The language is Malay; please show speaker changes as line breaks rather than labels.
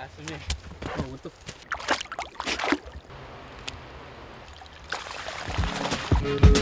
Asalnya
Oh betul
Thank you.